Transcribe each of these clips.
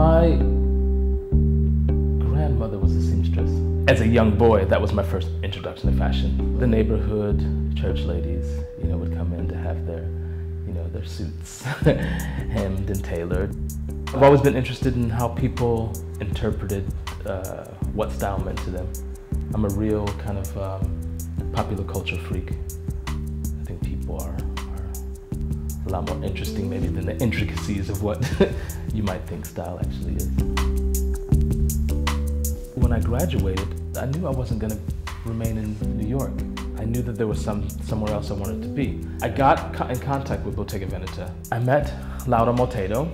My grandmother was a seamstress. As a young boy, that was my first introduction to fashion. The neighborhood church ladies, you know, would come in to have their, you know, their suits hemmed and tailored. I've always been interested in how people interpreted uh, what style meant to them. I'm a real kind of um, popular culture freak. A lot more interesting maybe than the intricacies of what you might think style actually is. When I graduated, I knew I wasn't going to remain in New York. I knew that there was some somewhere else I wanted to be. I got co in contact with Bottega Veneta. I met Laura Moltedo.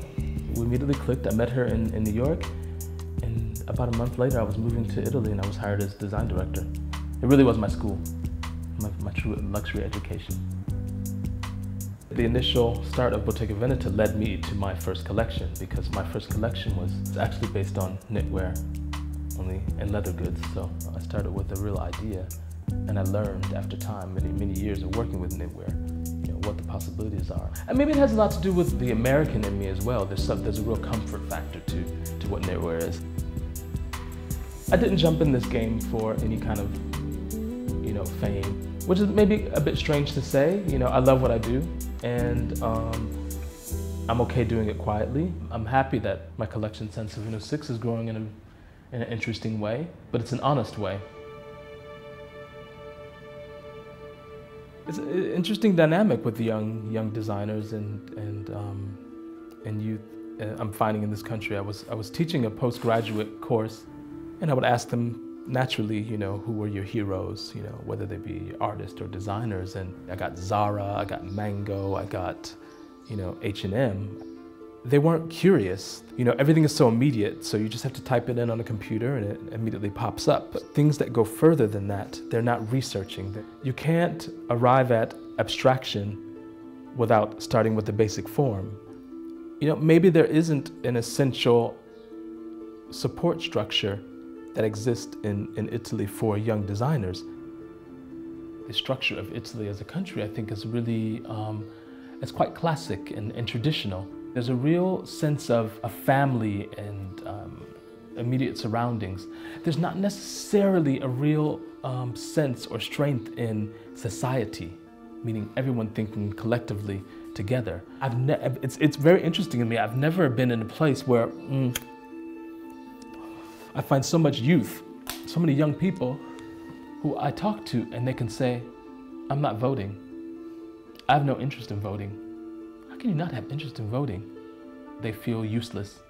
We immediately clicked. I met her in, in New York. And about a month later, I was moving to Italy and I was hired as design director. It really was my school, my, my true luxury education. The initial start of Bottega Veneta led me to my first collection because my first collection was actually based on knitwear only and leather goods. So I started with a real idea and I learned after time, many, many years of working with knitwear, you know, what the possibilities are. And maybe it has a lot to do with the American in me as well. There's, some, there's a real comfort factor to, to what knitwear is. I didn't jump in this game for any kind of, you know, fame, which is maybe a bit strange to say. You know, I love what I do and um, I'm okay doing it quietly. I'm happy that my collection Sansovino 6 is growing in, a, in an interesting way, but it's an honest way. It's an interesting dynamic with the young young designers and and um, and youth. Uh, I'm finding in this country. I was I was teaching a postgraduate course, and I would ask them naturally, you know, who were your heroes, you know, whether they be artists or designers. And I got Zara, I got Mango, I got, you know, H&M they weren't curious. You know, everything is so immediate, so you just have to type it in on a computer and it immediately pops up. But things that go further than that, they're not researching. You can't arrive at abstraction without starting with the basic form. You know, maybe there isn't an essential support structure that exists in, in Italy for young designers. The structure of Italy as a country, I think, is really, um, it's quite classic and, and traditional. There's a real sense of a family and um, immediate surroundings. There's not necessarily a real um, sense or strength in society, meaning everyone thinking collectively together. I've it's, it's very interesting to me. I've never been in a place where mm, I find so much youth, so many young people who I talk to and they can say, I'm not voting. I have no interest in voting. How can you not have interest in voting? They feel useless.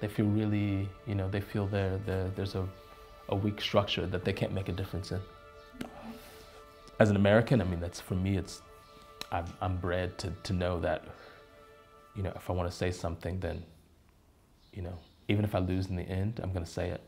They feel really, you know, they feel there there's a, a weak structure that they can't make a difference in. As an American, I mean, that's for me, it's, I'm, I'm bred to, to know that, you know, if I want to say something, then, you know, even if I lose in the end, I'm going to say it.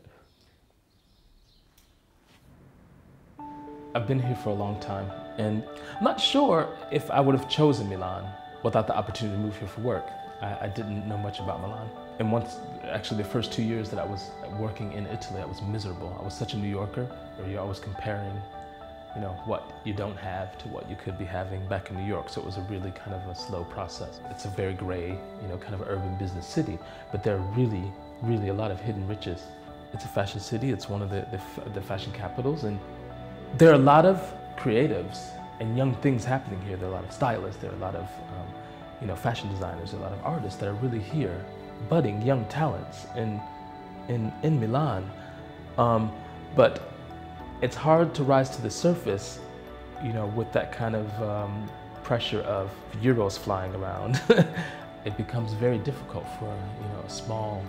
I've been here for a long time, and I'm not sure if I would have chosen Milan without the opportunity to move here for work. I, I, didn't know much about Milan. And once, actually the first two years that I was working in Italy, I was miserable. I was such a New Yorker, where you're always comparing, you know, what you don't have to what you could be having back in New York. So it was a really kind of a slow process. It's a very gray, you know, kind of urban business city, but there are really, really a lot of hidden riches. It's a fashion city. It's one of the, the, the fashion capitals. And there are a lot of creatives and young things happening here. There are a lot of stylists. There are a lot of, um, you know, fashion designers. There are a lot of artists that are really here, budding young talents in in in Milan. Um, but it's hard to rise to the surface, you know, with that kind of um, pressure of euros flying around. it becomes very difficult for you know a small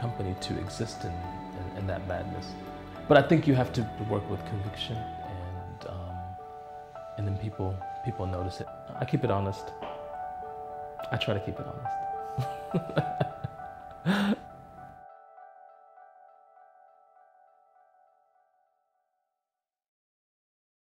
company to exist in, in, in that madness. But I think you have to work with conviction and um, then people people notice it. I keep it honest. I try to keep it honest.